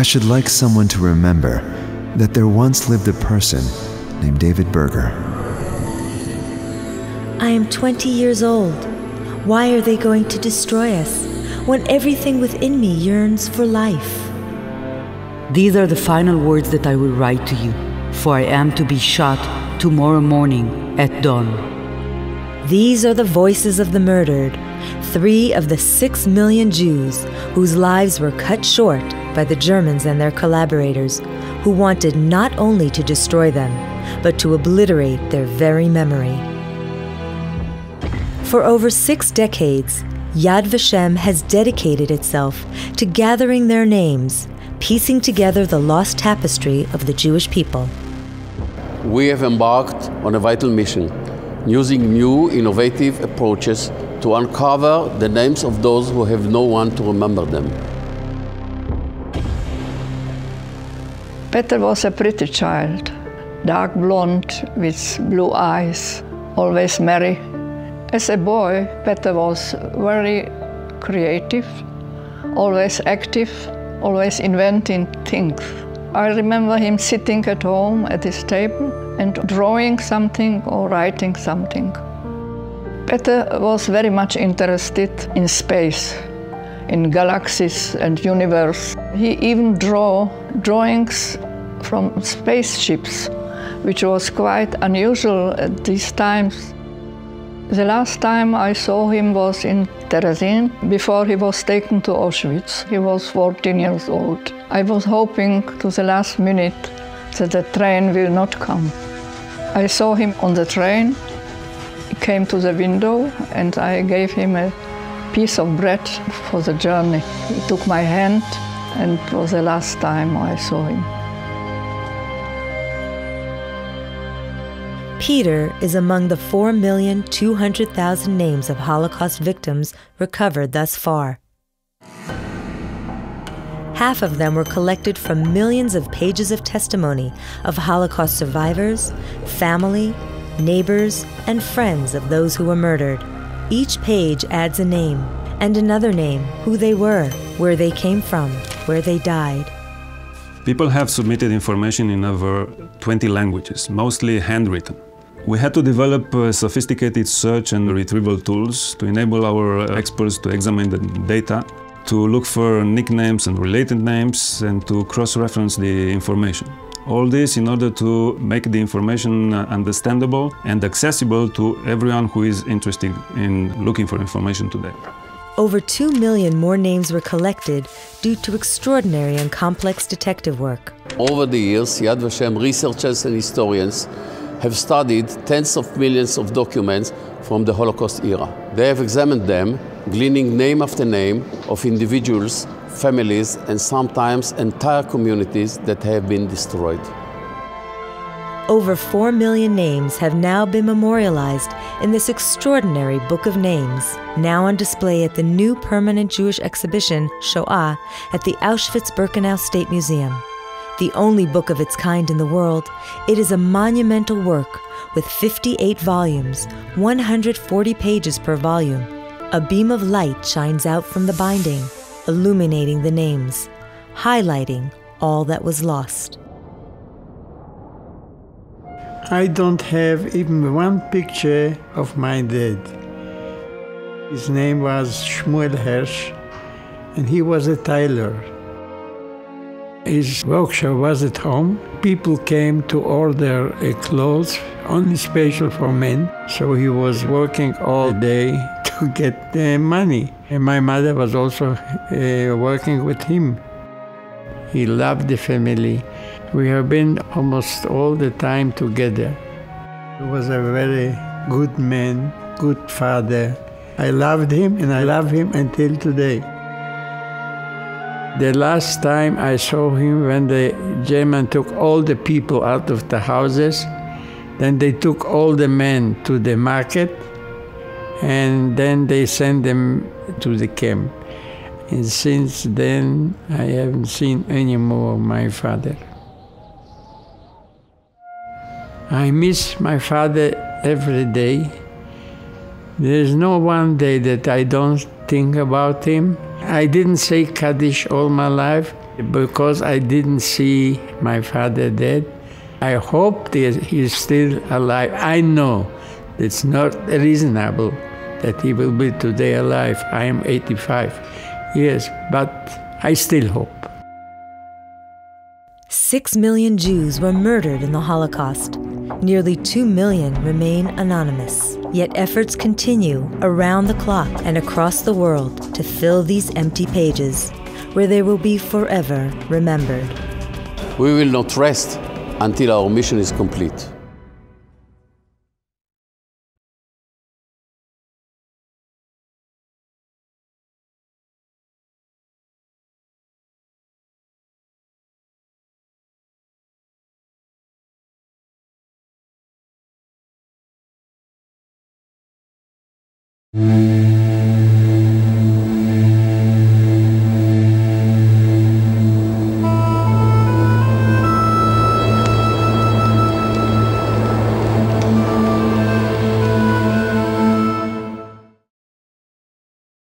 I should like someone to remember that there once lived a person named David Berger. I am 20 years old. Why are they going to destroy us when everything within me yearns for life? These are the final words that I will write to you, for I am to be shot tomorrow morning at dawn. These are the voices of the murdered, three of the six million Jews whose lives were cut short by the Germans and their collaborators, who wanted not only to destroy them, but to obliterate their very memory. For over six decades, Yad Vashem has dedicated itself to gathering their names, piecing together the lost tapestry of the Jewish people. We have embarked on a vital mission, using new, innovative approaches to uncover the names of those who have no one to remember them. Peter was a pretty child, dark blonde with blue eyes, always merry as a boy, Peter was very creative, always active, always inventing things. I remember him sitting at home at his table and drawing something or writing something. Peter was very much interested in space, in galaxies and universe. He even drew drawings from spaceships, which was quite unusual at these times. The last time I saw him was in Terezin before he was taken to Auschwitz. He was 14 years old. I was hoping to the last minute that the train will not come. I saw him on the train. He came to the window and I gave him a piece of bread for the journey. He took my hand and it was the last time I saw him. Peter is among the 4,200,000 names of Holocaust victims recovered thus far. Half of them were collected from millions of pages of testimony of Holocaust survivors, family, neighbors, and friends of those who were murdered. Each page adds a name and another name, who they were, where they came from, where they died. People have submitted information in over 20 languages, mostly handwritten. We had to develop uh, sophisticated search and retrieval tools to enable our experts to examine the data, to look for nicknames and related names, and to cross-reference the information. All this in order to make the information uh, understandable and accessible to everyone who is interested in looking for information today. Over 2 million more names were collected due to extraordinary and complex detective work. Over the years, Yad Vashem researchers and historians have studied tens of millions of documents from the Holocaust era. They have examined them, gleaning name after name of individuals, families, and sometimes entire communities that have been destroyed. Over 4 million names have now been memorialized in this extraordinary Book of Names, now on display at the new permanent Jewish exhibition, Shoah, at the Auschwitz Birkenau State Museum the only book of its kind in the world, it is a monumental work with 58 volumes, 140 pages per volume. A beam of light shines out from the binding, illuminating the names, highlighting all that was lost. I don't have even one picture of my dad. His name was Shmuel Hersh, and he was a tailor. His workshop was at home. People came to order a clothes, only special for men. So he was working all day to get the money. And my mother was also uh, working with him. He loved the family. We have been almost all the time together. He was a very good man, good father. I loved him and I love him until today. The last time I saw him when the German took all the people out of the houses, then they took all the men to the market, and then they sent them to the camp. And since then, I haven't seen any more of my father. I miss my father every day. There's no one day that I don't think about him. I didn't say Kaddish all my life. Because I didn't see my father dead, I hope that he's still alive. I know it's not reasonable that he will be today alive. I am 85 years, but I still hope. Six million Jews were murdered in the Holocaust. Nearly two million remain anonymous. Yet efforts continue around the clock and across the world to fill these empty pages, where they will be forever remembered. We will not rest until our mission is complete. Mm-hmm.